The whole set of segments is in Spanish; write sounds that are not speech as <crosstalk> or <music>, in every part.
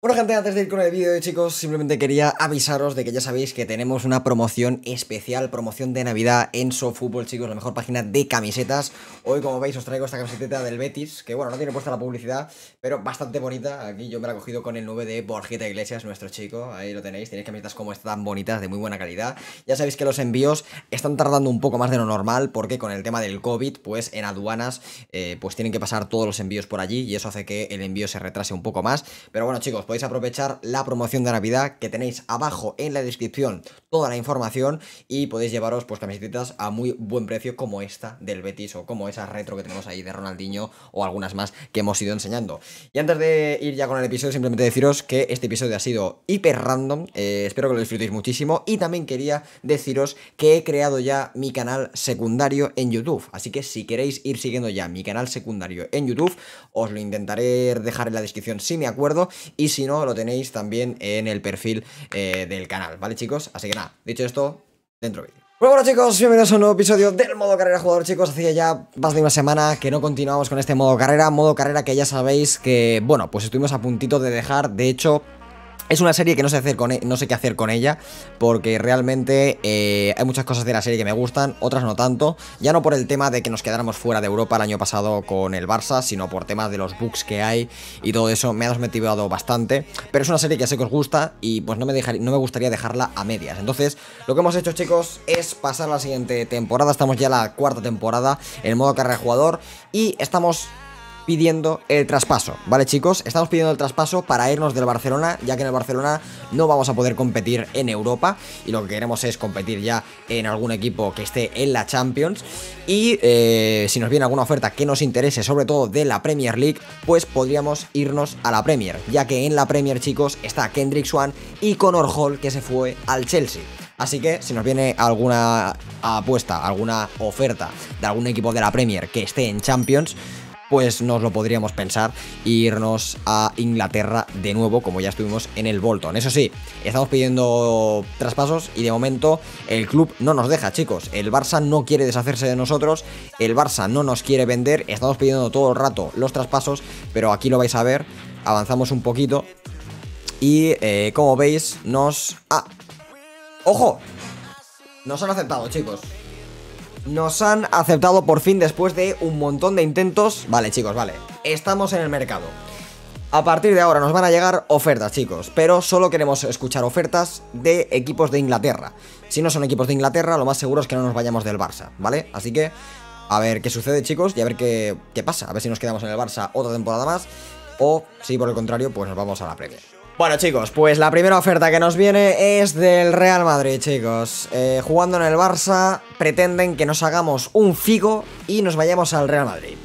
Bueno gente, antes de ir con el vídeo de chicos, simplemente quería avisaros de que ya sabéis que tenemos una promoción especial, promoción de Navidad en SoFootball, chicos, la mejor página de camisetas. Hoy, como veis, os traigo esta camiseta del Betis, que bueno, no tiene puesta la publicidad, pero bastante bonita. Aquí yo me la he cogido con el 9 de Borjita Iglesias, nuestro chico, ahí lo tenéis, tenéis camisetas como estas tan bonitas, de muy buena calidad. Ya sabéis que los envíos están tardando un poco más de lo normal, porque con el tema del COVID, pues en aduanas, eh, pues tienen que pasar todos los envíos por allí, y eso hace que el envío se retrase un poco más. Pero bueno chicos, podéis aprovechar la promoción de Navidad que tenéis abajo en la descripción toda la información y podéis llevaros pues camisetas a muy buen precio como esta del Betis o como esa retro que tenemos ahí de Ronaldinho o algunas más que hemos ido enseñando. Y antes de ir ya con el episodio simplemente deciros que este episodio ha sido hiper random, eh, espero que lo disfrutéis muchísimo y también quería deciros que he creado ya mi canal secundario en YouTube, así que si queréis ir siguiendo ya mi canal secundario en YouTube os lo intentaré dejar en la descripción si me acuerdo y si no lo tenéis también en el perfil eh, del canal, ¿vale chicos? Así que nada, dicho esto, dentro vídeo. Bueno, bueno chicos, bienvenidos a un nuevo episodio del modo carrera jugador chicos, hacía ya más de una semana que no continuamos con este modo carrera, modo carrera que ya sabéis que, bueno, pues estuvimos a puntito de dejar, de hecho... Es una serie que no sé, hacer con e- no sé qué hacer con ella, porque realmente eh, hay muchas cosas de la serie que me gustan, otras no tanto. Ya no por el tema de que nos quedáramos fuera de Europa el año pasado con el Barça, sino por temas de los bugs que hay y todo eso. Me ha desmotivado bastante, pero es una serie que sé que os gusta y pues no me, dejar- no me gustaría dejarla a medias. Entonces, lo que hemos hecho, chicos, es pasar a la siguiente temporada. Estamos ya en la cuarta temporada en modo carrera jugador y estamos pidiendo el traspaso, ¿vale chicos? Estamos pidiendo el traspaso para irnos del Barcelona, ya que en el Barcelona no vamos a poder competir en Europa y lo que queremos es competir ya en algún equipo que esté en la Champions y eh, si nos viene alguna oferta que nos interese, sobre todo de la Premier League, pues podríamos irnos a la Premier, ya que en la Premier chicos está Kendrick Swan y Connor Hall que se fue al Chelsea. Así que si nos viene alguna apuesta, alguna oferta de algún equipo de la Premier que esté en Champions, pues nos lo podríamos pensar e irnos a Inglaterra de nuevo, como ya estuvimos en el Bolton. Eso sí, estamos pidiendo traspasos y de momento el club no nos deja, chicos. El Barça no quiere deshacerse de nosotros, el Barça no nos quiere vender, estamos pidiendo todo el rato los traspasos, pero aquí lo vais a ver, avanzamos un poquito y eh, como veis nos... ¡Ah! ¡Ojo! Nos han aceptado, chicos. Nos han aceptado por fin después de un montón de intentos. Vale, chicos, vale. Estamos en el mercado. A partir de ahora nos van a llegar ofertas, chicos, pero solo queremos escuchar ofertas de equipos de Inglaterra. Si no son equipos de Inglaterra, lo más seguro es que no nos vayamos del Barça, ¿vale? Así que a ver qué sucede, chicos, y a ver qué, qué pasa. A ver si nos quedamos en el Barça otra temporada más, o si por el contrario, pues nos vamos a la Premier. Bueno chicos, pues la primera oferta que nos viene es del Real Madrid, chicos. Eh, jugando en el Barça, pretenden que nos hagamos un figo y nos vayamos al Real Madrid.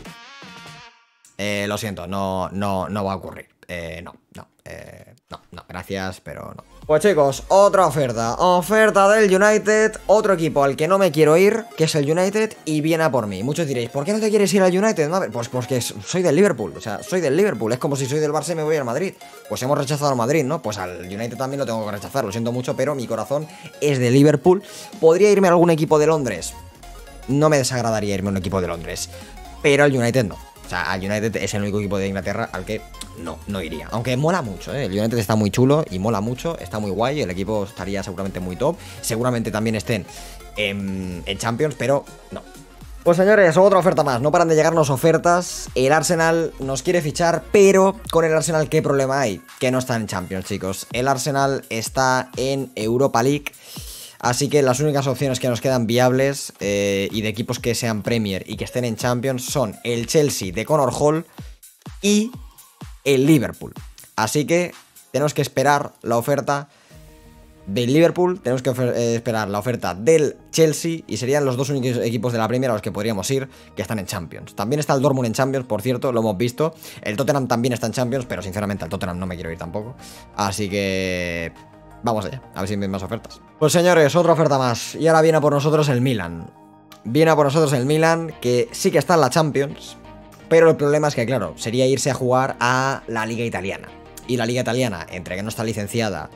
Eh, lo siento, no, no, no va a ocurrir. Eh, no, no, eh, no, no, gracias, pero no. Pues chicos, otra oferta. Oferta del United, otro equipo al que no me quiero ir, que es el United, y viene a por mí. Muchos diréis, ¿por qué no te quieres ir al United? madre? Pues porque soy del Liverpool, o sea, soy del Liverpool. Es como si soy del Barça y me voy al Madrid. Pues hemos rechazado al Madrid, ¿no? Pues al United también lo tengo que rechazar, lo siento mucho, pero mi corazón es de Liverpool. ¿Podría irme a algún equipo de Londres? No me desagradaría irme a un equipo de Londres, pero al United no. O sea, al United es el único equipo de Inglaterra al que no, no iría. Aunque mola mucho, ¿eh? El United está muy chulo y mola mucho, está muy guay. El equipo estaría seguramente muy top. Seguramente también estén en, Champions, pero no. Pues señores, otra oferta más. No paran de llegarnos ofertas. El Arsenal nos quiere fichar, pero con el Arsenal, ¿qué problema hay? Que no está en Champions, chicos. El Arsenal está en Europa League. Así que las únicas opciones que nos quedan viables eh, y de equipos que sean Premier y que estén en Champions son el Chelsea de Connor Hall y el Liverpool. Así que tenemos que esperar la oferta del Liverpool, tenemos que eh, esperar la oferta del Chelsea y serían los dos únicos equipos de la Premier a los que podríamos ir que están en Champions. También está el Dortmund en Champions, por cierto, lo hemos visto. El Tottenham también está en Champions, pero sinceramente al Tottenham no me quiero ir tampoco. Así que Vamos allá, a ver si hay más ofertas. Pues señores, otra oferta más. Y ahora viene a por nosotros el Milan. Viene a por nosotros el Milan, que sí que está en la Champions. Pero el problema es que, claro, sería irse a jugar a la Liga Italiana. Y la liga italiana, entre que no está licenciada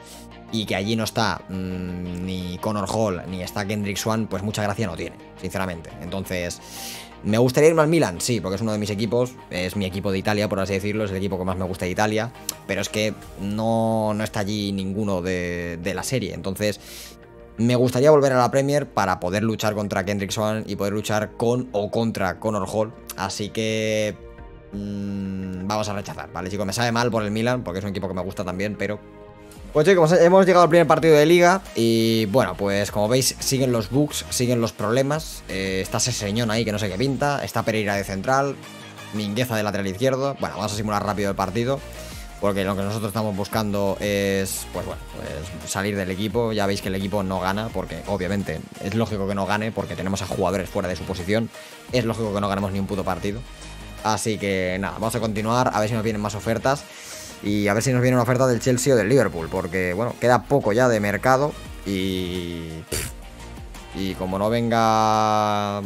y que allí no está mmm, ni Connor Hall ni está Kendrick Swan, pues mucha gracia no tiene, sinceramente. Entonces, ¿me gustaría irme al Milan? Sí, porque es uno de mis equipos, es mi equipo de Italia, por así decirlo, es el equipo que más me gusta de Italia, pero es que no, no está allí ninguno de, de la serie, entonces me gustaría volver a la Premier para poder luchar contra Kendrick Swan y poder luchar con o contra Connor Hall. Así que mmm, vamos a rechazar, ¿vale, chicos? Me sabe mal por el Milan, porque es un equipo que me gusta también, pero... Pues chicos, hemos llegado al primer partido de liga y bueno, pues como veis siguen los bugs, siguen los problemas. Eh, está ese señor ahí que no sé qué pinta, está Pereira de central, Mingueza de lateral izquierdo. Bueno, vamos a simular rápido el partido. Porque lo que nosotros estamos buscando es, pues bueno, pues salir del equipo. Ya veis que el equipo no gana, porque obviamente es lógico que no gane, porque tenemos a jugadores fuera de su posición. Es lógico que no ganemos ni un puto partido. Así que nada, vamos a continuar, a ver si nos vienen más ofertas. Y a ver si nos viene una oferta del Chelsea o del Liverpool, porque bueno, queda poco ya de mercado. Y. Y como no venga.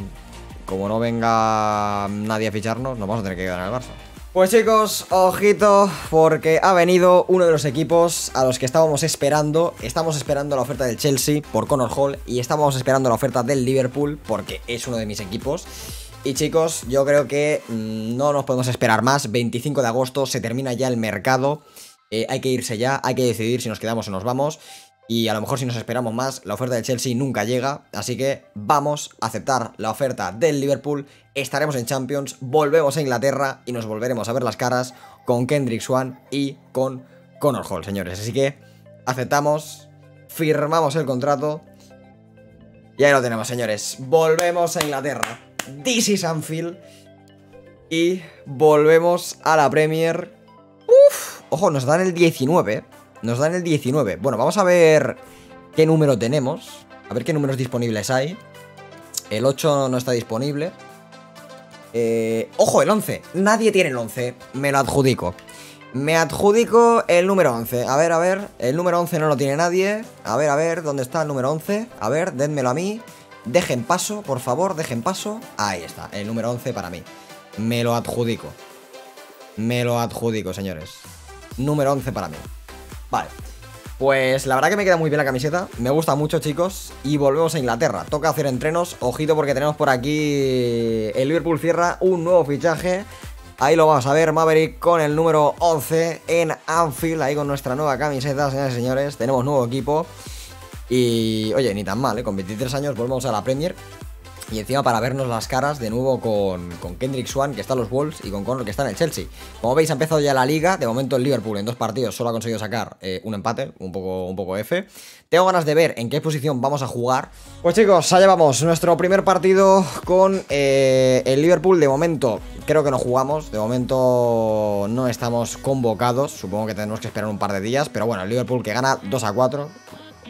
Como no venga nadie a ficharnos, nos vamos a tener que quedar en el Barça. Pues chicos, ojito, porque ha venido uno de los equipos a los que estábamos esperando. Estamos esperando la oferta del Chelsea por Connor Hall y estábamos esperando la oferta del Liverpool porque es uno de mis equipos. Y chicos, yo creo que mmm, no nos podemos esperar más. 25 de agosto se termina ya el mercado. Eh, hay que irse ya, hay que decidir si nos quedamos o nos vamos. Y a lo mejor si nos esperamos más, la oferta del Chelsea nunca llega. Así que vamos a aceptar la oferta del Liverpool. Estaremos en Champions, volvemos a Inglaterra y nos volveremos a ver las caras con Kendrick Swan y con Connor Hall, señores. Así que aceptamos, firmamos el contrato. Y ahí lo tenemos, señores. Volvemos a Inglaterra. This is Anfield. Y volvemos a la Premier. Uf, ojo, nos dan el 19. Nos dan el 19. Bueno, vamos a ver qué número tenemos. A ver qué números disponibles hay. El 8 no está disponible. Eh, ojo, el 11. Nadie tiene el 11. Me lo adjudico. Me adjudico el número 11. A ver, a ver. El número 11 no lo tiene nadie. A ver, a ver. ¿Dónde está el número 11? A ver, dénmelo a mí. Dejen paso, por favor, dejen paso. Ahí está, el número 11 para mí. Me lo adjudico. Me lo adjudico, señores. Número 11 para mí. Vale. Pues la verdad que me queda muy bien la camiseta. Me gusta mucho, chicos. Y volvemos a Inglaterra. Toca hacer entrenos. Ojito porque tenemos por aquí... El Liverpool cierra un nuevo fichaje. Ahí lo vamos a ver, Maverick con el número 11 en Anfield. Ahí con nuestra nueva camiseta, señores y señores. Tenemos nuevo equipo. Y oye, ni tan mal, ¿eh? Con 23 años volvemos a la Premier. Y encima para vernos las caras de nuevo con, con, Kendrick Swan, que está en los Wolves, y con Connor, que está en el Chelsea. Como veis, ha empezado ya la liga. De momento, el Liverpool en dos partidos solo ha conseguido sacar eh, un empate, un poco, un poco F. Tengo ganas de ver en qué posición vamos a jugar. Pues chicos, allá vamos. Nuestro primer partido con eh, el Liverpool. De momento, creo que no jugamos. De momento, no estamos convocados. Supongo que tenemos que esperar un par de días. Pero bueno, el Liverpool que gana 2 a 4.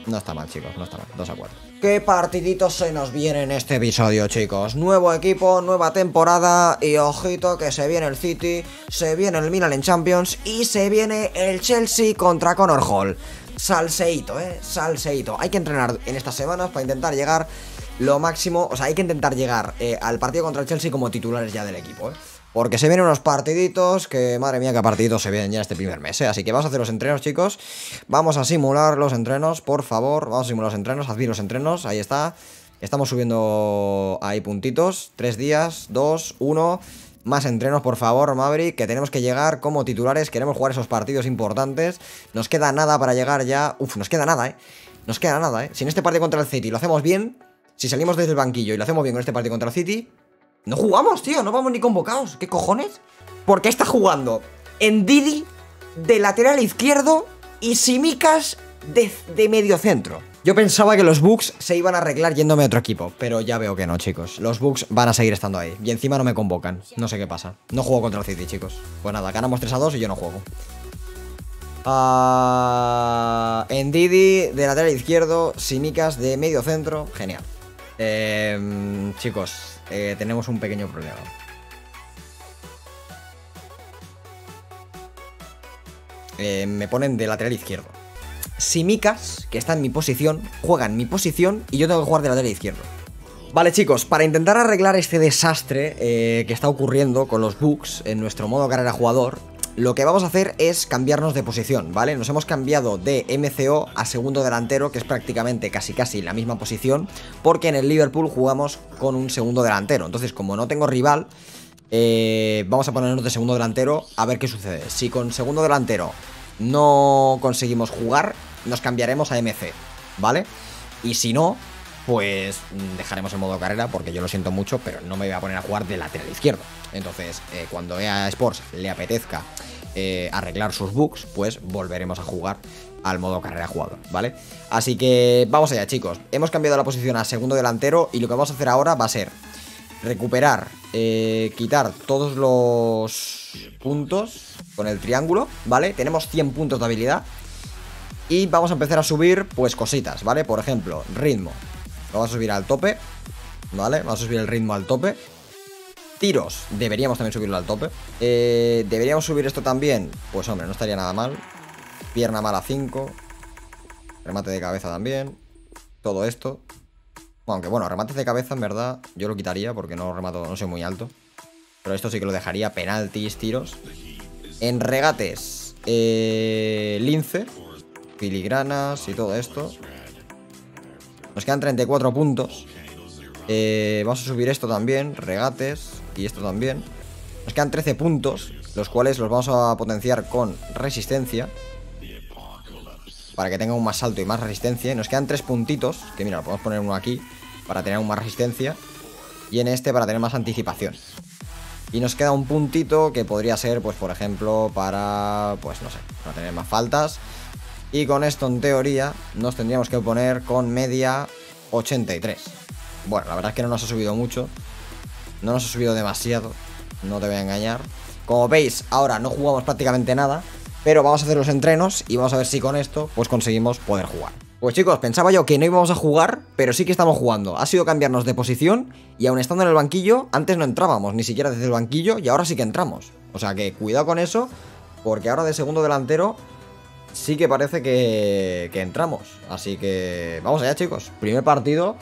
No está mal, chicos, no está mal. 2 a 4. ¿Qué partiditos se nos viene en este episodio, chicos? Nuevo equipo, nueva temporada y ojito que se viene el City, se viene el Milan en Champions y se viene el Chelsea contra Connor Hall. Salseito, eh, salseito. Hay que entrenar en estas semanas para intentar llegar lo máximo, o sea, hay que intentar llegar eh, al partido contra el Chelsea como titulares ya del equipo, eh. Porque se vienen unos partiditos que, madre mía, qué partiditos se vienen ya este primer mes, ¿eh? Así que vamos a hacer los entrenos, chicos. Vamos a simular los entrenos, por favor. Vamos a simular los entrenos, haz los entrenos, ahí está. Estamos subiendo ahí puntitos. Tres días, dos, uno. Más entrenos, por favor, Maverick, que tenemos que llegar como titulares. Queremos jugar esos partidos importantes. Nos queda nada para llegar ya. Uf, nos queda nada, ¿eh? Nos queda nada, ¿eh? Si en este partido contra el City lo hacemos bien, si salimos desde el banquillo y lo hacemos bien con este partido contra el City, no jugamos, tío, no vamos ni convocados. ¿Qué cojones? ¿Por qué está jugando en Didi de lateral izquierdo y Simicas de, de medio centro? Yo pensaba que los bugs se iban a arreglar yéndome a otro equipo, pero ya veo que no, chicos. Los bugs van a seguir estando ahí. Y encima no me convocan. No sé qué pasa. No juego contra el City, chicos. Pues nada, ganamos 3 a 2 y yo no juego. Uh, en Didi de lateral izquierdo, Simicas de medio centro. Genial. Eh, chicos, eh, tenemos un pequeño problema. Eh, me ponen de lateral izquierdo. Simicas, que está en mi posición, juega en mi posición y yo tengo que jugar de lateral izquierdo. Vale chicos, para intentar arreglar este desastre eh, que está ocurriendo con los bugs en nuestro modo carrera jugador, lo que vamos a hacer es cambiarnos de posición, ¿vale? Nos hemos cambiado de MCO a segundo delantero, que es prácticamente casi casi la misma posición, porque en el Liverpool jugamos con un segundo delantero. Entonces, como no tengo rival, eh, vamos a ponernos de segundo delantero a ver qué sucede. Si con segundo delantero no conseguimos jugar, nos cambiaremos a MC, ¿vale? Y si no, pues mm, dejaremos el modo carrera porque yo lo siento mucho, pero no me voy a poner a jugar de lateral izquierdo. Entonces, eh, cuando EA Sports le apetezca eh, arreglar sus bugs, pues volveremos a jugar al modo carrera jugador, ¿vale? Así que vamos allá, chicos. Hemos cambiado la posición a segundo delantero y lo que vamos a hacer ahora va a ser recuperar, eh, quitar todos los puntos con el triángulo, ¿vale? Tenemos 100 puntos de habilidad y vamos a empezar a subir, pues, cositas, ¿vale? Por ejemplo, ritmo. Lo vamos a subir al tope, ¿vale? Vamos a subir el ritmo al tope. Tiros, deberíamos también subirlo al tope. Eh, deberíamos subir esto también. Pues hombre, no estaría nada mal. Pierna mala 5. Remate de cabeza también. Todo esto. Aunque bueno, remates de cabeza en verdad yo lo quitaría porque no remato, no soy muy alto. Pero esto sí que lo dejaría penaltis, tiros. En regates, eh, lince, filigranas y todo esto. Nos quedan 34 puntos. Eh, vamos a subir esto también, regates y esto también. Nos quedan 13 puntos, los cuales los vamos a potenciar con resistencia. Para que tenga un más alto y más resistencia. Y nos quedan 3 puntitos, que mira, podemos poner uno aquí para tener más resistencia. Y en este para tener más anticipación. Y nos queda un puntito que podría ser, pues por ejemplo, para, pues no sé, para tener más faltas. Y con esto, en teoría, nos tendríamos que poner con media 83. Bueno, la verdad es que no nos ha subido mucho. No nos ha subido demasiado. No te voy a engañar. Como veis, ahora no jugamos prácticamente nada. Pero vamos a hacer los entrenos y vamos a ver si con esto pues conseguimos poder jugar. Pues chicos, pensaba yo que no íbamos a jugar, pero sí que estamos jugando. Ha sido cambiarnos de posición y aún estando en el banquillo, antes no entrábamos, ni siquiera desde el banquillo, y ahora sí que entramos. O sea que cuidado con eso, porque ahora de segundo delantero sí que parece que, entramos. Así que vamos allá chicos, primer partido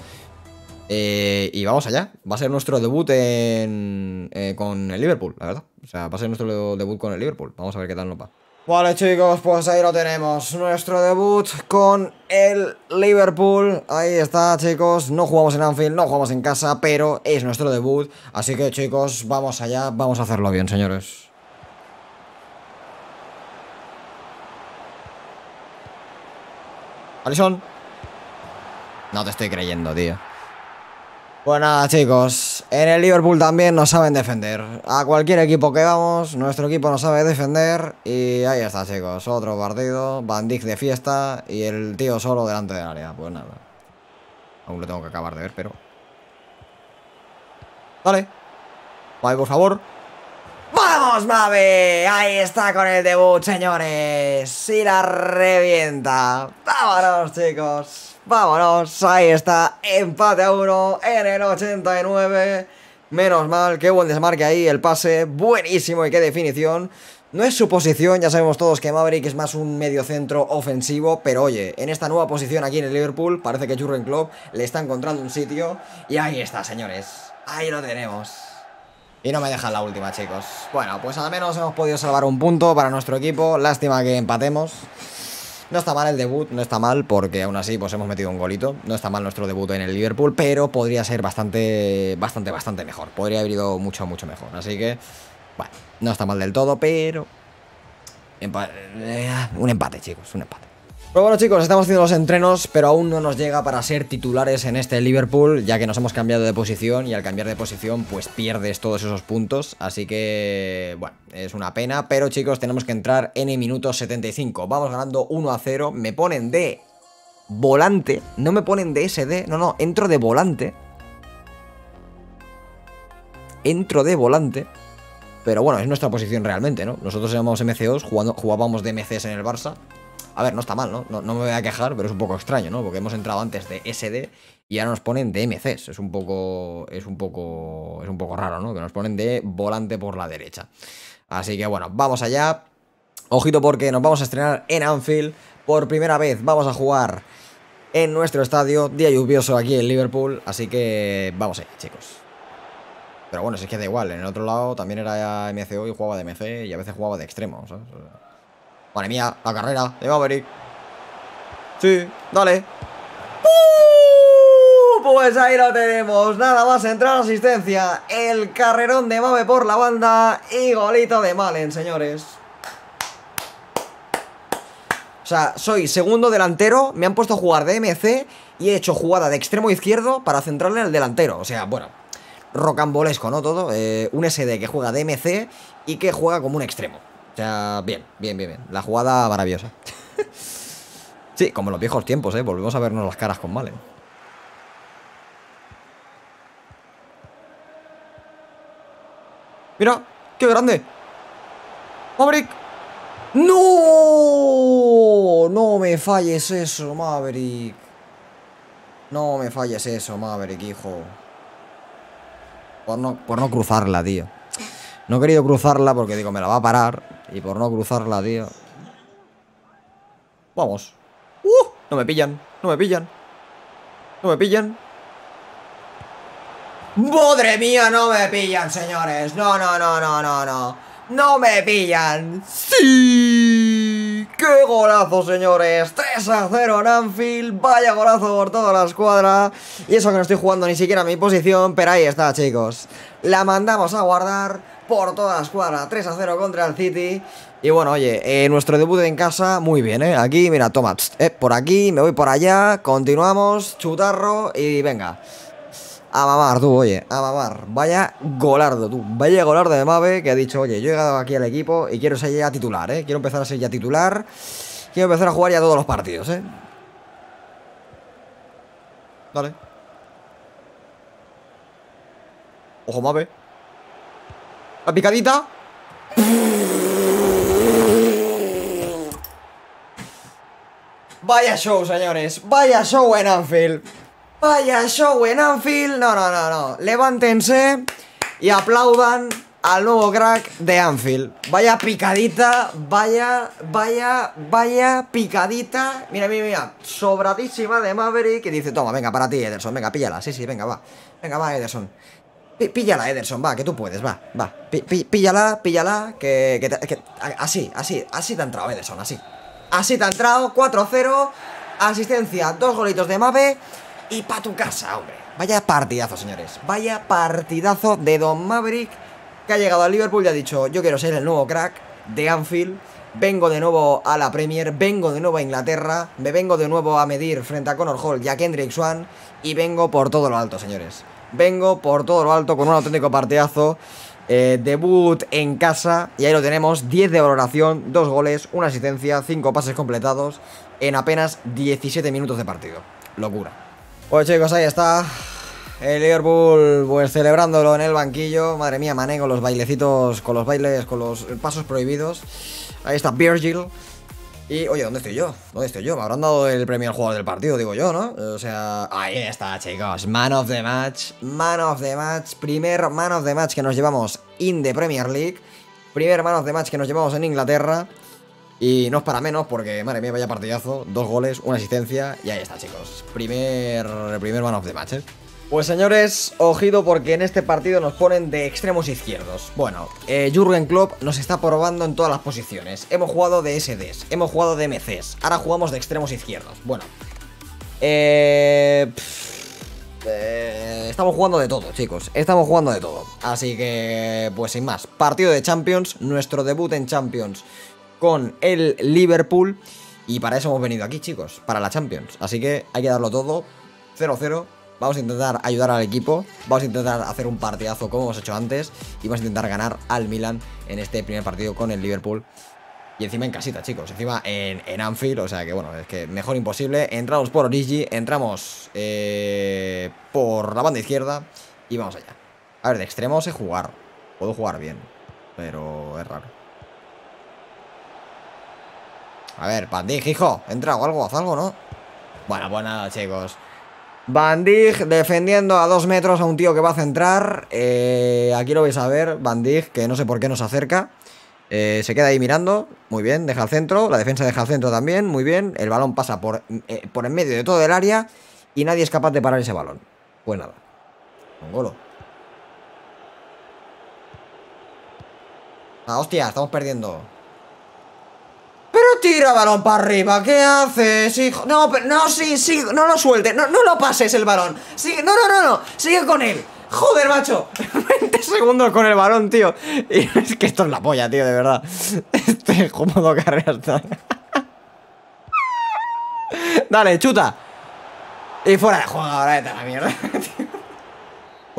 eh, y vamos allá. Va a ser nuestro debut en, eh, con el Liverpool, la verdad. O sea, va a ser nuestro debut con el Liverpool. Vamos a ver qué tal nos va. Vale chicos, pues ahí lo tenemos, nuestro debut con el Liverpool, ahí está chicos, no jugamos en Anfield, no jugamos en casa, pero es nuestro debut, así que chicos, vamos allá, vamos a hacerlo bien señores. Alison. No te estoy creyendo, tío. Pues nada, chicos, en el Liverpool también nos saben defender. A cualquier equipo que vamos, nuestro equipo nos sabe defender. Y ahí está, chicos, otro partido, Van de fiesta y el tío solo delante del área. Pues nada. Aún lo tengo que acabar de ver, pero... Vale. Vale, por favor. ¡Vamos, Mave! Ahí está con el debut, señores. Y la revienta. ¡Vámonos, chicos! Vámonos, ahí está, empate a uno en el 89. Menos mal, qué buen desmarque ahí, el pase, buenísimo y qué definición. No es su posición, ya sabemos todos que Maverick es más un medio centro ofensivo, pero oye, en esta nueva posición aquí en el Liverpool, parece que Jurgen Klopp le está encontrando un sitio. Y ahí está, señores, ahí lo tenemos. Y no me dejan la última, chicos. Bueno, pues al menos hemos podido salvar un punto para nuestro equipo. Lástima que empatemos. No está mal el debut, no está mal porque aún así pues hemos metido un golito. No está mal nuestro debut en el Liverpool, pero podría ser bastante, bastante, bastante mejor. Podría haber ido mucho, mucho mejor. Así que, bueno, no está mal del todo, pero... Eh, un empate, chicos, un empate. Pero bueno chicos, estamos haciendo los entrenos, pero aún no nos llega para ser titulares en este Liverpool, ya que nos hemos cambiado de posición y al cambiar de posición pues pierdes todos esos puntos, así que bueno, es una pena, pero chicos tenemos que entrar en el minuto 75, vamos ganando 1 a 0, me ponen de volante, no me ponen de SD, no, no, entro de volante, entro de volante, pero bueno, es nuestra posición realmente, ¿no? Nosotros éramos MCOs, jugando, jugábamos de MCs en el Barça, a ver, no está mal, ¿no? ¿no? me voy a quejar, pero es un poco extraño, ¿no? Porque hemos entrado antes de SD y ahora nos ponen de MCs. Es un poco. Es un poco. Es un poco raro, ¿no? Que nos ponen de volante por la derecha. Así que bueno, vamos allá. Ojito porque nos vamos a estrenar en Anfield. Por primera vez vamos a jugar en nuestro estadio. Día lluvioso aquí en Liverpool. Así que vamos allá, chicos. Pero bueno, si es que da igual. En el otro lado también era MCO y jugaba de MC y a veces jugaba de extremo, ¿sabes? Madre mía, la carrera de Maverick. Sí, dale. Pues ahí lo tenemos, nada más entrar asistencia, el carrerón de Mave por la banda y golito de Malen, señores. O sea, soy segundo delantero, me han puesto a jugar de MC y he hecho jugada de extremo izquierdo para centrarle al delantero. O sea, bueno, rocambolesco, ¿no? Todo. Eh, un SD que juega de MC y que juega como un extremo. O sea, bien, bien, bien, bien. La jugada maravillosa. <laughs> sí, como en los viejos tiempos, ¿eh? Volvemos a vernos las caras con Malen. Mira, qué grande. Maverick. ¡No! No me falles eso, Maverick. No me falles eso, Maverick, hijo. Por no, por no cruzarla, tío. No he querido cruzarla porque digo, me la va a parar. Y por no cruzarla, tío. Vamos. ¡Uh! No me pillan, no me pillan. No me pillan. ¡Madre mía! No me pillan, señores. No, no, no, no, no, no. ¡No me pillan! ¡Sí! ¡Qué golazo, señores! 3 a 0 en Anfield. Vaya golazo por toda la escuadra. Y eso que no estoy jugando ni siquiera a mi posición, pero ahí está, chicos. La mandamos a guardar por toda la escuadra. 3 a 0 contra el City. Y bueno, oye, eh, nuestro debut en casa, muy bien, ¿eh? Aquí, mira, toma, eh, por aquí, me voy por allá, continuamos, chutarro y venga. A mamar, tú, oye, a mamar. Vaya golardo, tú. Vaya golardo de Mave que ha dicho, oye, yo he llegado aquí al equipo y quiero ser ya titular, ¿eh? Quiero empezar a ser ya titular. Quiero empezar a jugar ya todos los partidos, ¿eh? Dale. Ojo, Mave. La picadita. Vaya show, señores. Vaya show en Anfield. Vaya show en Anfield. No, no, no, no. Levántense y aplaudan al nuevo crack de Anfield. Vaya picadita, vaya, vaya, vaya picadita. Mira, mira, mira. Sobradísima de Maverick. Que dice, toma, venga, para ti, Ederson. Venga, píllala. Sí, sí, venga, va. Venga, va, Ederson. Píllala, Ederson, va, que tú puedes, va, va. píllala, píllala, que, que, Así, así, así te ha entrado, Ederson, así. Así te ha entrado, 4-0. Asistencia, dos golitos de Mave. Y pa' tu casa, hombre. Vaya partidazo, señores. Vaya partidazo de Don Maverick que ha llegado al Liverpool y ha dicho, yo quiero ser el nuevo crack de Anfield. Vengo de nuevo a la Premier, vengo de nuevo a Inglaterra, me vengo de nuevo a medir frente a Connor Hall y a Kendrick Swan y vengo por todo lo alto, señores. Vengo por todo lo alto con un auténtico partidazo. Eh, debut en casa y ahí lo tenemos, 10 de valoración, 2 goles, una asistencia, 5 pases completados en apenas 17 minutos de partido. Locura. Pues chicos, ahí está. El Liverpool, pues celebrándolo en el banquillo. Madre mía, Mané con los bailecitos, con los bailes, con los pasos prohibidos. Ahí está Virgil. Y, oye, ¿dónde estoy yo? ¿Dónde estoy yo? Me habrán dado el premio al jugador del partido, digo yo, ¿no? O sea, ahí está, chicos. Man of the match. Man of the match. Primer man of the match que nos llevamos in the Premier League. Primer man of the match que nos llevamos en Inglaterra. Y no es para menos porque, madre mía, vaya partidazo. Dos goles, una asistencia y ahí está, chicos. Primer, primer man of the match, ¿eh? Pues señores, ojido porque en este partido nos ponen de extremos izquierdos. Bueno, eh, Jurgen Klopp nos está probando en todas las posiciones. Hemos jugado de SDs, hemos jugado de MCs, ahora jugamos de extremos izquierdos. Bueno, eh, eh, estamos jugando de todo, chicos. Estamos jugando de todo. Así que, pues sin más, partido de Champions, nuestro debut en Champions con el Liverpool. Y para eso hemos venido aquí, chicos, para la Champions. Así que hay que darlo todo. 0-0. Vamos a intentar ayudar al equipo. Vamos a intentar hacer un partidazo como hemos hecho antes. Y vamos a intentar ganar al Milan en este primer partido con el Liverpool. Y encima en casita, chicos. Encima en, Anfield. O sea que bueno, es que mejor imposible. Entramos por Origi. Entramos eh, por la banda izquierda. Y vamos allá. A ver, de extremo sé jugar. Puedo jugar bien. Pero es raro. A ver, Bandig, hijo, entra o algo, haz algo, ¿no? Bueno, pues nada, chicos. Van Dijk defendiendo a dos metros a un tío que va a centrar. Eh, aquí lo vais a ver, Van Dijk, que no sé por qué nos acerca. Eh, se queda ahí mirando, muy bien, deja el centro, la defensa deja el centro también, muy bien. El balón pasa por, eh, por en medio de todo el área y nadie es capaz de parar ese balón. Pues nada, un golo. Ah, hostia, estamos perdiendo. Tira balón para arriba, ¿qué haces, hijo? No, pero, no, sí, sí, no lo sueltes, no, no lo pases el balón. Sigue, no, no, no, no, sigue con él. Joder, macho <laughs> 20 segundos con el balón, tío y <laughs> Es que esto es la polla, tío, de verdad <laughs> Este modo carrera está Dale, chuta Y fuera de juego ahora, vete a la mierda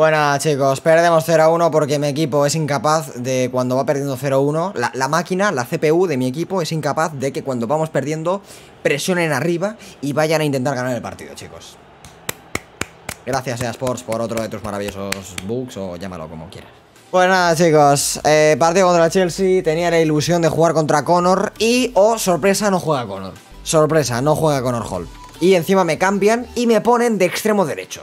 Bueno, chicos, perdemos 0-1 porque mi equipo es incapaz de cuando va perdiendo 0-1 la, máquina, la CPU de mi equipo es incapaz de que cuando vamos perdiendo presionen arriba y vayan a intentar ganar el partido, chicos Gracias, EA Sports, por otro de tus maravillosos bugs o llámalo como quieras. Pues nada, chicos, eh, partido contra el Chelsea, tenía la ilusión de jugar contra Connor y, oh, sorpresa, no juega Connor. Sorpresa, no juega Connor Hall. Y encima me cambian y me ponen de extremo derecho.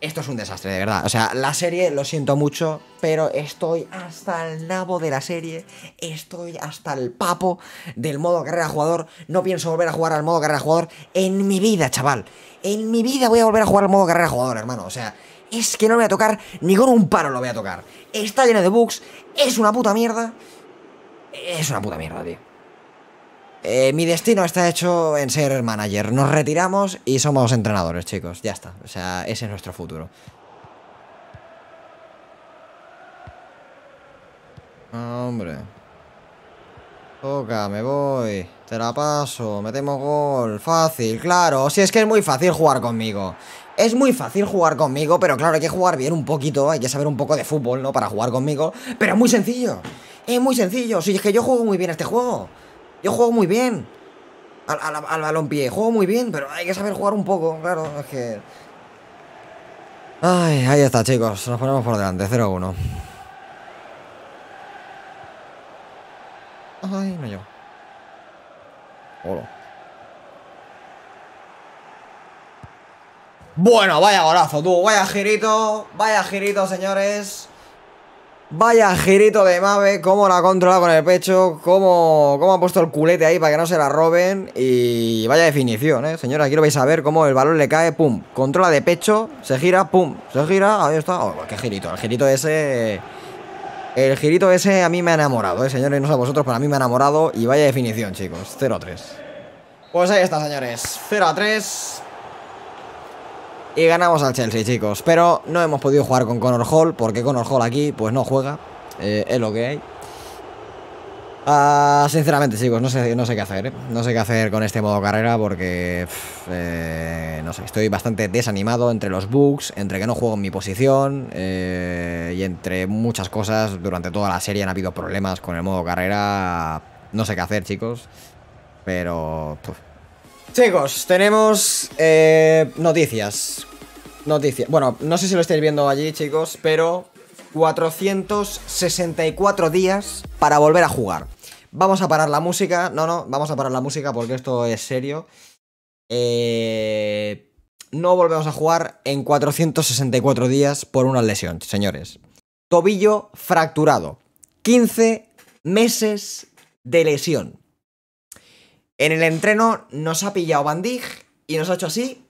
Esto es un desastre, de verdad. O sea, la serie, lo siento mucho, pero estoy hasta el nabo de la serie. Estoy hasta el papo del modo carrera jugador. No pienso volver a jugar al modo carrera jugador en mi vida, chaval. En mi vida voy a volver a jugar al modo carrera jugador, hermano. O sea, es que no me voy a tocar, ni con un paro lo voy a tocar. Está lleno de bugs, es una puta mierda. Es una puta mierda, tío. Eh, mi destino está hecho en ser manager. Nos retiramos y somos entrenadores, chicos. Ya está. O sea, ese es nuestro futuro. Hombre. Toca, me voy. Te la paso. Metemos gol. Fácil, claro. Si es que es muy fácil jugar conmigo. Es muy fácil jugar conmigo, pero claro, hay que jugar bien un poquito. Hay que saber un poco de fútbol, ¿no? Para jugar conmigo. Pero es muy sencillo. Es muy sencillo. Si es que yo juego muy bien este juego. Yo juego muy bien. Al, al, al balón-pie. Juego muy bien, pero hay que saber jugar un poco. Claro, es que... Ay, ahí está, chicos. Nos ponemos por delante. 0-1. Ay, no yo. Hola. Bueno, vaya golazo, tú. Vaya girito. Vaya girito, señores. Vaya girito de Mave, cómo la ha controlado con el pecho, cómo, cómo, ha puesto el culete ahí para que no se la roben y vaya definición, ¿eh? Señora, quiero vais a ver cómo el balón le cae, pum, controla de pecho, se gira, pum, se gira, ahí está, oh, qué girito, el girito ese... El girito ese a mí me ha enamorado, ¿eh? Señores, no sé a vosotros, pero a mí me ha enamorado y vaya definición, chicos, 0-3. Pues ahí está, señores, 0-3... Y ganamos al Chelsea, chicos. Pero no hemos podido jugar con Connor Hall, porque Connor Hall aquí, pues no juega. Eh, es lo que hay. Ah, sinceramente, chicos, no sé, no sé qué hacer, ¿eh? No sé qué hacer con este modo carrera porque, eh, no sé, estoy bastante desanimado entre los bugs, entre que no juego en mi posición eh, y entre muchas cosas. Durante toda la serie han habido problemas con el modo carrera. No sé qué hacer, chicos. Pero... Chicos, tenemos eh, noticias. Noticias. Bueno, no sé si lo estáis viendo allí, chicos, pero 464 días para volver a jugar. Vamos a parar la música. No, no, vamos a parar la música porque esto es serio. Eh, no volvemos a jugar en 464 días por una lesión, señores. Tobillo fracturado. 15 meses de lesión. En el entreno nos ha pillado Bandig y nos ha hecho así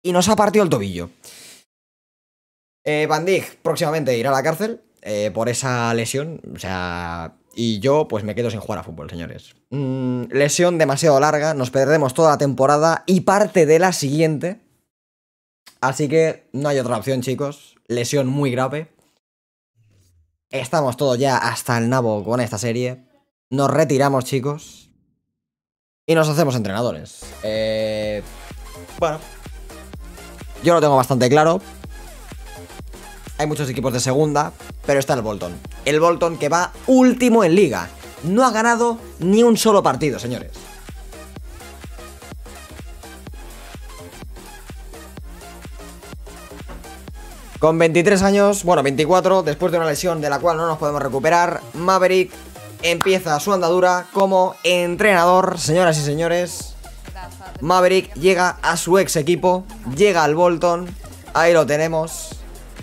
y nos ha partido el tobillo. Eh, próximamente irá a la cárcel eh, por esa lesión. O sea, y yo pues me quedo sin jugar a fútbol, señores. Mm, lesión demasiado larga, nos perdemos toda la temporada y parte de la siguiente. Así que no hay otra opción, chicos. Lesión muy grave. Estamos todos ya hasta el nabo con esta serie. Nos retiramos, chicos. Y nos hacemos entrenadores. Eh, bueno. Yo lo tengo bastante claro. Hay muchos equipos de segunda, pero está el Bolton. El Bolton que va último en liga. No ha ganado ni un solo partido, señores. Con 23 años, bueno, 24, después de una lesión de la cual no nos podemos recuperar, Maverick empieza su andadura como entrenador, señoras y señores. Maverick llega a su ex equipo, llega al Bolton, ahí lo tenemos,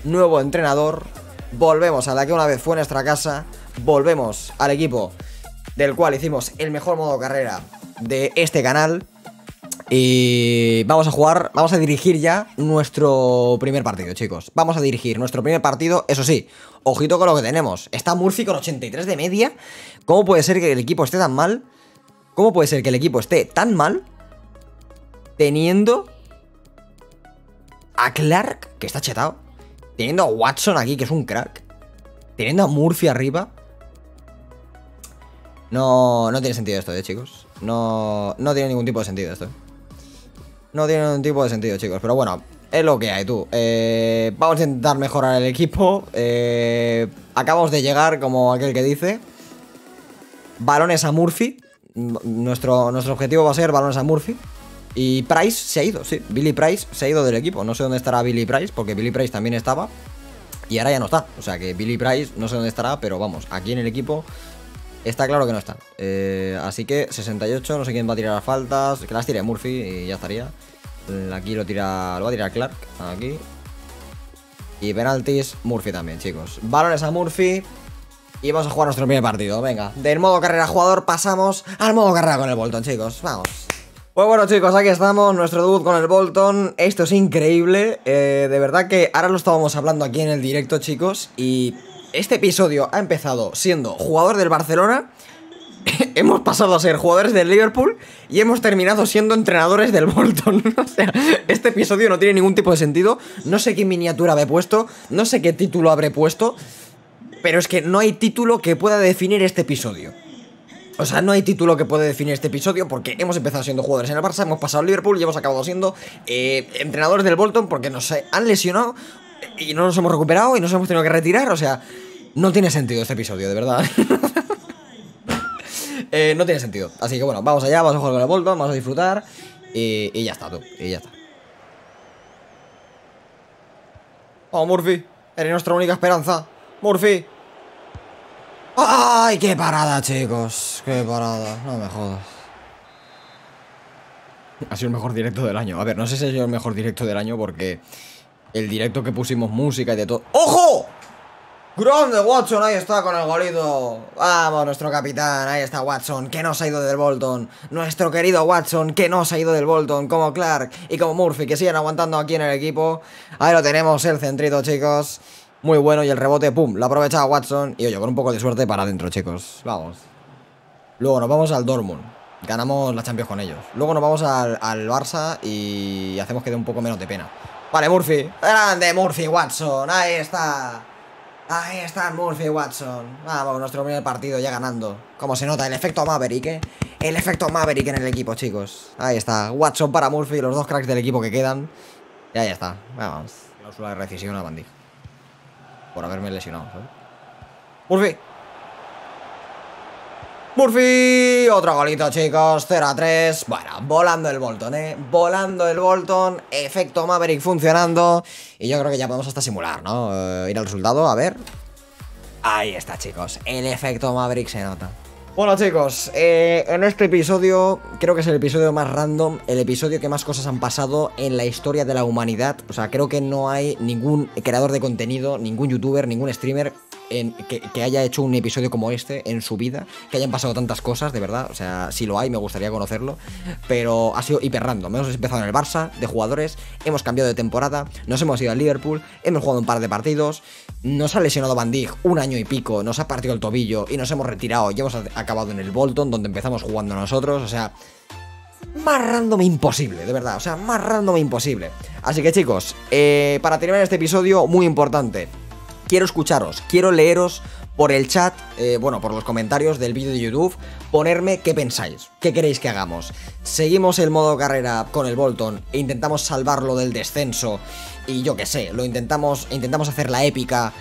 nuevo entrenador, volvemos a la que una vez fue nuestra casa, volvemos al equipo del cual hicimos el mejor modo carrera de este canal. Y vamos a jugar, vamos a dirigir ya nuestro primer partido, chicos. Vamos a dirigir nuestro primer partido, eso sí, ojito con lo que tenemos. Está Murphy con 83 de media. ¿Cómo puede ser que el equipo esté tan mal? ¿Cómo puede ser que el equipo esté tan mal teniendo a Clark, que está chetado, teniendo a Watson aquí, que es un crack, teniendo a Murphy arriba? No, no tiene sentido esto, eh, chicos. No, no tiene ningún tipo de sentido esto. No tiene ningún tipo de sentido, chicos. Pero bueno, es lo que hay, tú. Eh, vamos a intentar mejorar el equipo. Eh, acabamos de llegar, como aquel que dice. Balones a Murphy. Nuestro, nuestro objetivo va a ser balones a Murphy. Y Price se ha ido, sí. Billy Price se ha ido del equipo. No sé dónde estará Billy Price, porque Billy Price también estaba. Y ahora ya no está. O sea que Billy Price no sé dónde estará, pero vamos, aquí en el equipo Está claro que no está. Eh, así que 68, no sé quién va a tirar las faltas. Que las tire Murphy y ya estaría. Aquí lo tira. Lo va a tirar Clark. Aquí. Y penaltis, Murphy también, chicos. Balones a Murphy. Y vamos a jugar nuestro primer partido. Venga, del modo carrera jugador pasamos al modo carrera con el Bolton, chicos. Vamos. Pues bueno chicos, aquí estamos, nuestro debut con el Bolton, esto es increíble, eh, de verdad que ahora lo estábamos hablando aquí en el directo chicos y este episodio ha empezado siendo jugador del Barcelona, <laughs> hemos pasado a ser jugadores del Liverpool y hemos terminado siendo entrenadores del Bolton. <laughs> o sea, este episodio no tiene ningún tipo de sentido. No sé qué miniatura habré puesto, no sé qué título habré puesto, pero es que no hay título que pueda definir este episodio. O sea, no hay título que pueda definir este episodio porque hemos empezado siendo jugadores en el Barça, hemos pasado al Liverpool y hemos acabado siendo eh, entrenadores del Bolton porque nos han lesionado y no nos hemos recuperado y nos hemos tenido que retirar. O sea, no tiene sentido este episodio, de verdad. <laughs> Eh, no tiene sentido. Así que bueno, vamos allá, vamos a jugar con el Bolton, vamos a disfrutar. Y, y ya está, tú. Y ya está. Oh, Murphy. Eres nuestra única esperanza. Murphy. ¡Ay, qué parada, chicos! ¡Qué parada! No me jodas. Ha sido el mejor directo del año. A ver, no sé si ha sido el mejor directo del año porque el directo que pusimos música y de todo. ¡Ojo! Grande Watson, ahí está con el golito. Vamos, nuestro capitán, ahí está Watson, que no se ha ido del Bolton. Nuestro querido Watson, que no se ha ido del Bolton, como Clark y como Murphy, que siguen aguantando aquí en el equipo. Ahí lo tenemos, el centrito, chicos. Muy bueno, y el rebote, pum, lo ha aprovechado Watson. Y oye, con un poco de suerte para adentro, chicos. Vamos. Luego nos vamos al Dortmund. Ganamos la Champions con ellos. Luego nos vamos al, al Barça y hacemos que dé un poco menos de pena. Vale, Murphy. Grande Murphy Watson. Ahí está. Ahí está Murphy Watson. Vamos, nuestro primer partido ya ganando. Como se nota, el efecto Maverick, ¿eh? El efecto Maverick en el equipo, chicos. Ahí está. Watson para Murphy, los dos cracks del equipo que quedan. Y ahí está. Vamos. Cláusula de rescisión a Bandy. Por haberme lesionado, ¿sabes? Murphy. Murphy, otro golito chicos, 0 a 3 Bueno, volando el Bolton, eh Volando el Bolton, efecto Maverick funcionando. Y yo creo que ya podemos hasta simular, ¿no? Eh, ir al resultado, a ver. Ahí está chicos, el efecto Maverick se nota. Bueno chicos, eh, en este episodio creo que es el episodio más random, el episodio que más cosas han pasado en la historia de la humanidad. O sea, creo que no hay ningún creador de contenido, ningún youtuber, ningún streamer que, haya hecho un episodio como este en su vida, que hayan pasado tantas cosas, de verdad. O sea, si lo hay, me gustaría conocerlo. Pero ha sido hiper random. Hemos empezado en el Barça, de jugadores, hemos cambiado de temporada, nos hemos ido al Liverpool, hemos jugado un par de partidos, nos ha lesionado Van un año y pico, nos ha partido el tobillo y nos hemos retirado y hemos acabado en el Bolton, donde empezamos jugando nosotros. O sea, más random imposible, de verdad. O sea, más random imposible. Así que chicos, eh, para terminar este episodio, muy importante quiero escucharos, quiero leeros por el chat, eh, bueno, por los comentarios del vídeo de YouTube, ponerme qué pensáis, qué queréis que hagamos. Seguimos el modo carrera con el Bolton e intentamos salvarlo del descenso y yo qué sé, lo intentamos, intentamos hacer la épica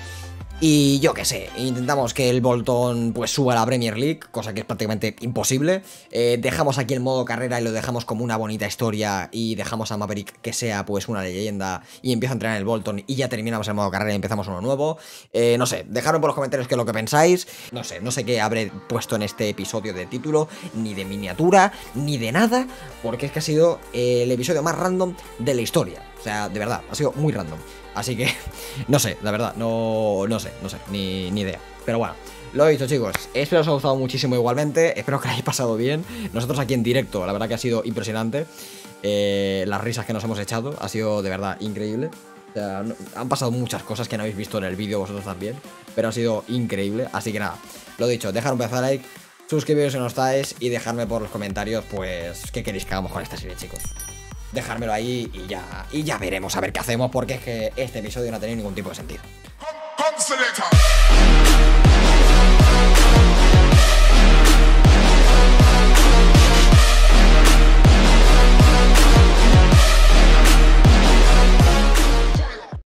y yo qué sé, intentamos que el Bolton pues suba a la Premier League, cosa que es prácticamente imposible. Eh, dejamos aquí el modo carrera y lo dejamos como una bonita historia y dejamos a Maverick que sea pues una leyenda y empieza a entrenar el Bolton y ya terminamos el modo carrera y empezamos uno nuevo. Eh, no sé, dejadme por los comentarios qué es lo que pensáis. No sé, no sé qué habré puesto en este episodio de título, ni de miniatura, ni de nada, porque es que ha sido el episodio más random de la historia. O sea, de verdad, ha sido muy random. Así que, <laughs> no sé, la verdad, no, no sé, no sé, ni, ni idea. Pero bueno, Lo he dicho, chicos. Espero os haya gustado muchísimo igualmente. <laughs> Espero que lo hayáis pasado bien. Nosotros aquí en directo, la verdad que ha sido impresionante. Eh, las risas que nos hemos echado ha sido de verdad increíble. O sea, han pasado muchas cosas que no habéis visto en el vídeo vosotros también. Pero ha sido increíble. Así que nada, lo dicho, dejar un pedazo like, suscribiros si no estáis y dejarme por los comentarios, pues, qué queréis que hagamos con esta serie, chicos. Dejármelo ahí y ya, y ya veremos a ver qué hacemos, porque es que este episodio no ha tenido ningún tipo de sentido.